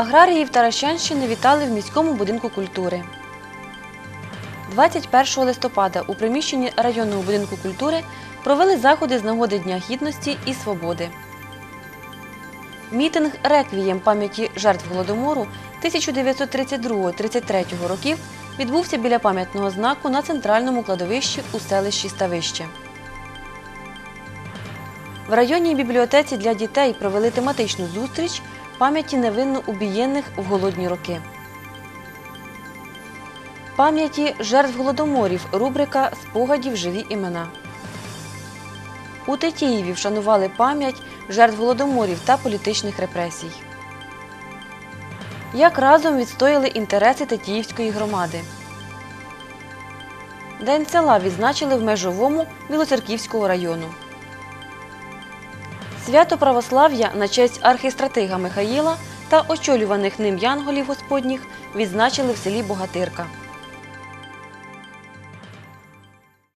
Аграріїв Таращанщини вітали в міському будинку культури. 21 листопада у приміщенні районного будинку культури провели заходи з нагоди Дня Гідності і Свободи. Мітинг реквієм пам'яті жертв Голодомору 1932-33 років відбувся біля пам'ятного знаку на центральному кладовищі у селищі Ставище. В районній бібліотеці для дітей провели тематичну зустріч пам'яті невинно убієнних в голодні роки. Пам'яті жертв голодоморів. Рубрика Спогадів живі імена. У Тетіїві вшанували пам'ять жертв голодоморів та політичних репресій. Як разом відстояли інтереси Тетіївської громади. День села відзначили в межовому Білоцерківського району. Свято православ'я на честь архістратига Михаїла та очолюваних ним янголів Господніх відзначили в селі Богатирка.